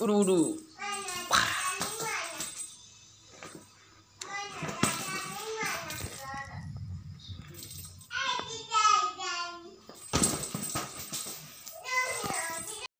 Ururu.